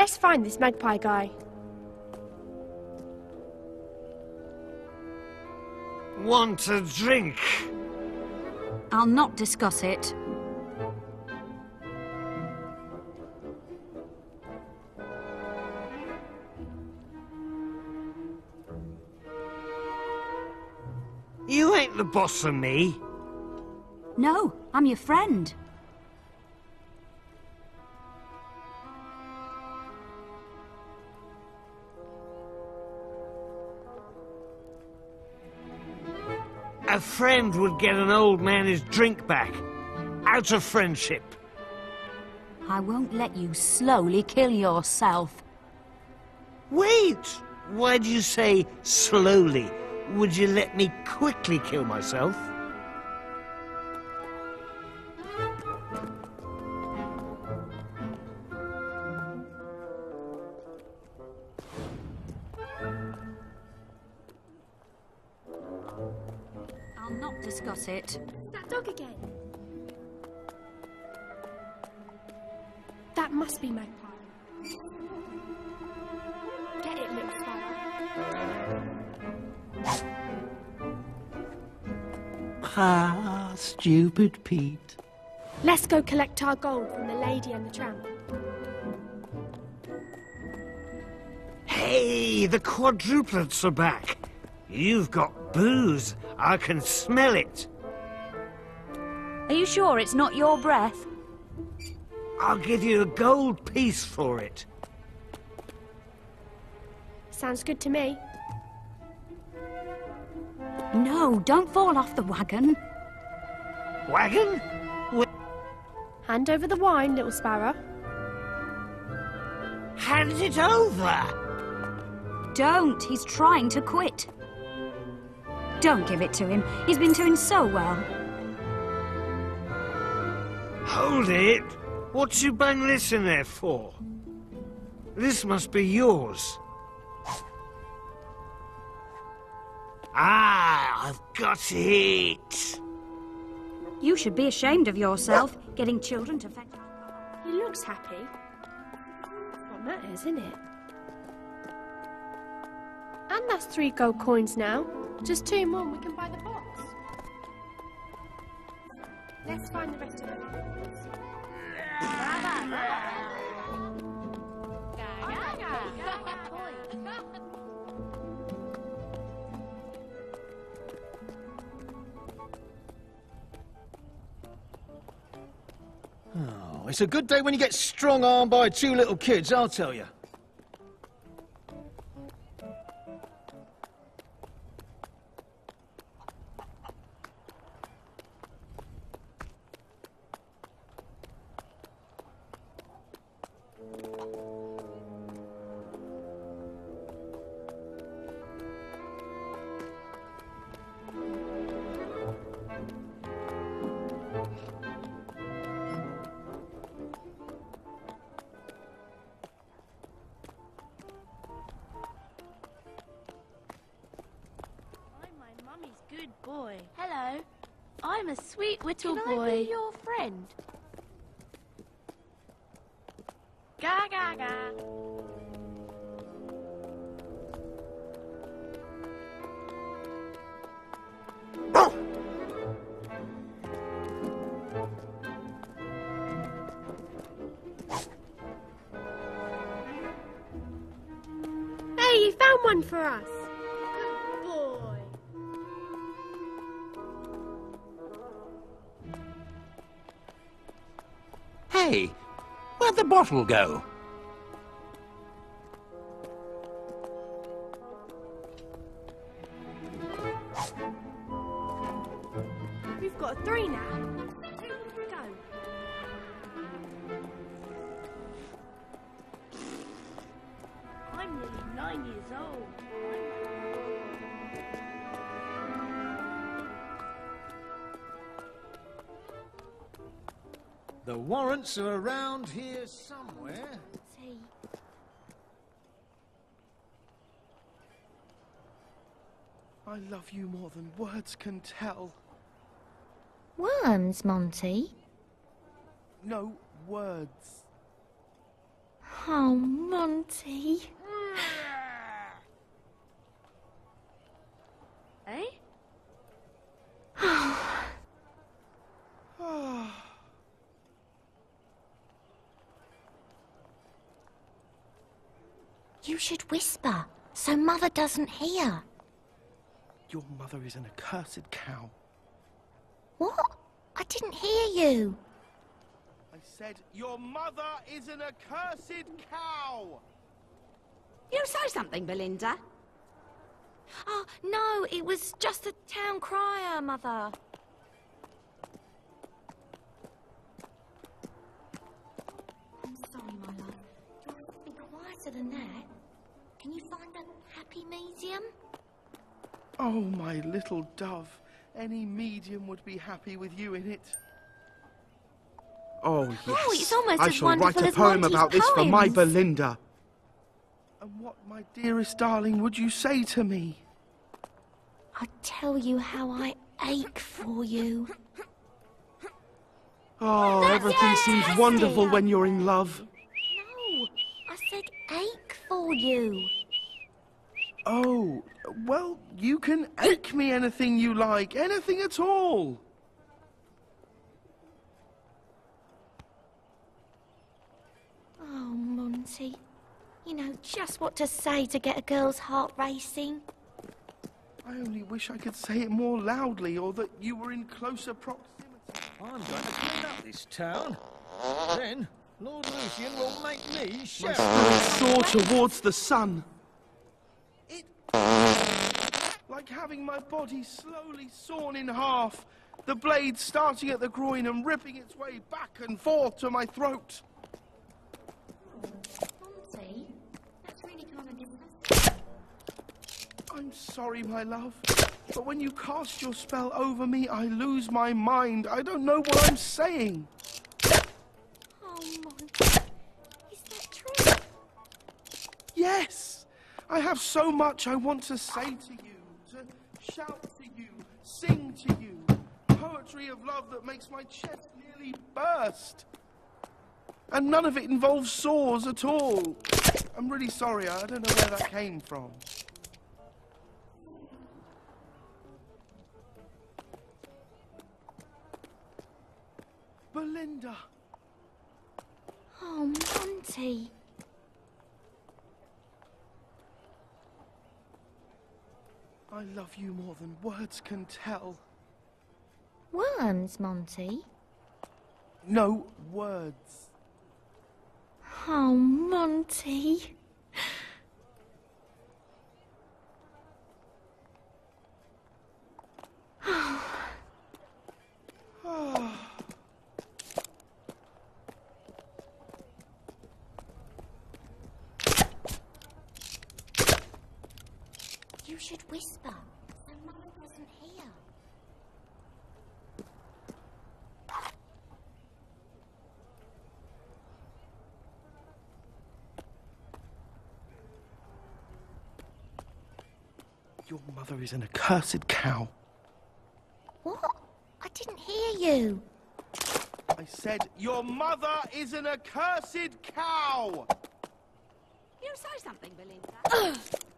Let's find this magpie guy. Want a drink? I'll not discuss it. You ain't the boss of me. No, I'm your friend. A friend would get an old man his drink back. Out of friendship. I won't let you slowly kill yourself. Wait! Why do you say slowly? Would you let me quickly kill myself? Discuss it. That dog again. That must be magpie. Get it, little sparrow. Ah, stupid Pete. Let's go collect our gold from the lady and the tramp. Hey, the quadruplets are back. You've got booze. I can smell it. Are you sure it's not your breath? I'll give you a gold piece for it. Sounds good to me. No, don't fall off the wagon. Wagon? Hand over the wine, little sparrow. Hand it over. Don't, he's trying to quit. Don't give it to him. He's been doing so well. Hold it. What you bang this in there for? This must be yours. Ah, I've got it. You should be ashamed of yourself, getting children to fetch. He looks happy. What matters, isn't it? And that's three gold coins now. Just two more and we can buy the box. Let's find the rest of them. Oh, it's a good day when you get strong-armed by two little kids, I'll tell you. A sweet little Can I boy. be your friend? Ga ga ga. Hey, you found one for us. Hey, where'd the bottle go? We've got three now. I'm nearly nine years old. The warrants are around here somewhere. See. I love you more than words can tell. Worms, Monty? No words. Oh, Monty. eh? You should whisper, so Mother doesn't hear. Your mother is an accursed cow. What? I didn't hear you. I said, Your mother is an accursed cow! You say something, Belinda. Oh, no, it was just a town crier, Mother. I'm sorry, my love. You'll have to be quieter than that. Can you find a happy medium? Oh, my little dove. Any medium would be happy with you in it. Oh, yes. Oh, it's almost I as shall write a poem Monty's about this for my. Belinda. And what, my dearest darling, would you say to me? I'll tell you how I ache for you. Oh, everything seems wonderful when you're in love. No, I said ache for you. Oh, well, you can ache me anything you like, anything at all. Oh, Monty. You know just what to say to get a girl's heart racing. I only wish I could say it more loudly or that you were in closer proximity. I'm going to clean up this town. Then Lord Lucian will make me My soar towards the sun. It. Like having my body slowly sawn in half, the blade starting at the groin and ripping its way back and forth to my throat. Monty, that's really kind of different. I'm sorry, my love, but when you cast your spell over me, I lose my mind. I don't know what I'm saying. Oh, Monty. Is that true? Yes, I have so much I want to say to you, to shout to you, sing to you. Poetry of love that makes my chest nearly burst. And none of it involves sores at all. I'm really sorry, I don't know where that came from. Belinda. Oh, Monty. I love you more than words can tell. Worms, Monty. No words. Oh, Monty. You should whisper, so Mother doesn't hear. Your mother is an accursed cow. What? I didn't hear you. I said, Your mother is an accursed cow! You say something, Belinda.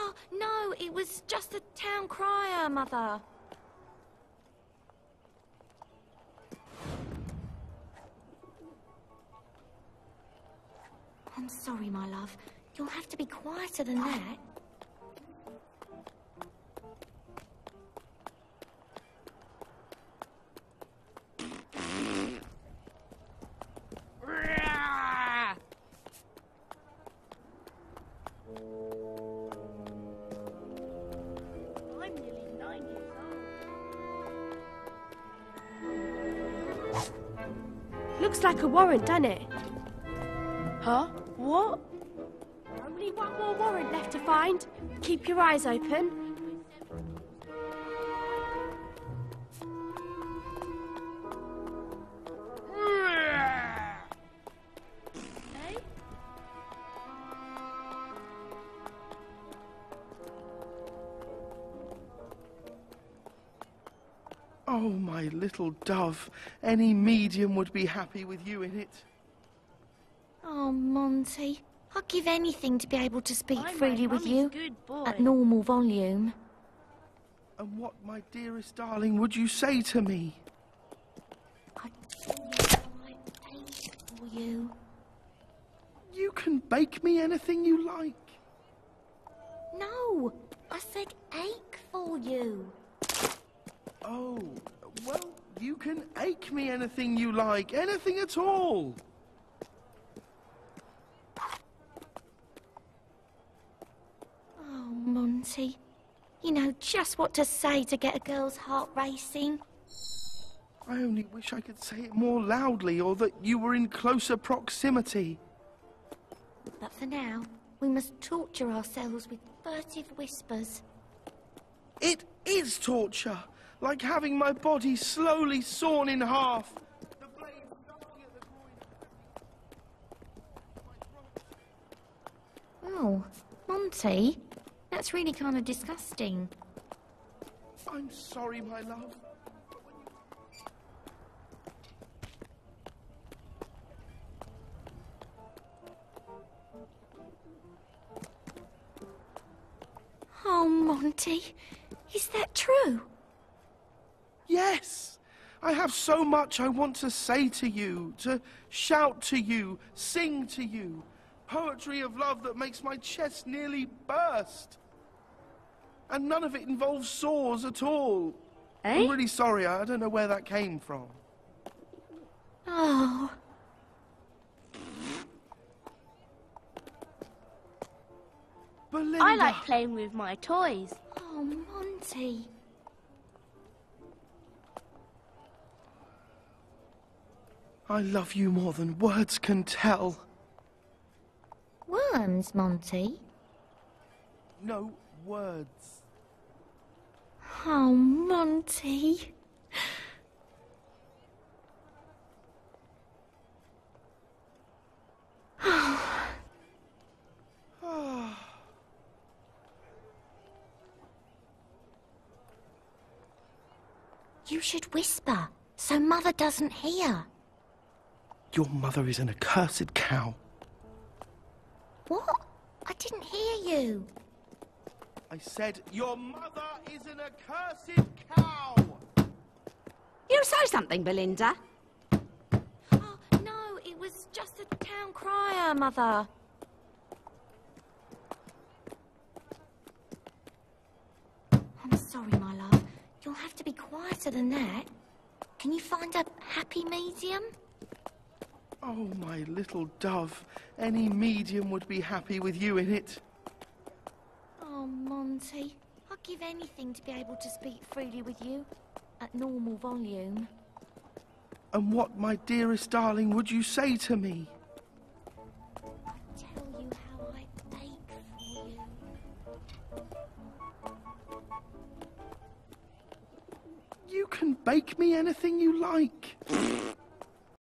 Oh, no, it was just a town crier, Mother. I'm sorry, my love. You'll have to be quieter than that. Looks like a warrant, doesn't it? Huh? What? Only one more warrant left to find. Keep your eyes open. Oh, my little dove. Any medium would be happy with you in it. Oh, Monty. I'd give anything to be able to speak I'm freely with you good boy. at normal volume. And what, my dearest darling, would you say to me? I'd tell you how I paid for you. You can bake me anything you like. No, I said ache for you. Oh, well, you can ache me anything you like, anything at all. Oh, Monty. You know just what to say to get a girl's heart racing. I only wish I could say it more loudly or that you were in closer proximity. But for now, we must torture ourselves with furtive whispers. It is torture, like having my body slowly sawn in half. The blade knocking at the groin. Oh, Monty, that's really kind of disgusting. I'm sorry, my love. Oh, Monty, is that true? Yes! I have so much I want to say to you, to shout to you, sing to you. Poetry of love that makes my chest nearly burst. And none of it involves sores at all. Eh? I'm really sorry, I don't know where that came from. Oh, Belinda! I like playing with my toys. oh, Monty. I love you more than words can tell. Worms, Monty. No words. Oh, Monty. You should whisper so Mother doesn't hear. Your mother is an accursed cow. What? I didn't hear you. I said, Your mother is an accursed cow! You say something, Belinda. Oh, no, it was just a town crier, Mother. I'm sorry, my love. You'll have to be quieter than that. Can you find a happy medium? Oh, my little dove. Any medium would be happy with you in it. Oh, Monty. I'd give anything to be able to speak freely with you at normal volume. And what, my dearest darling, would you say to me? I'd tell you how I ache for you. You can bake me anything you like.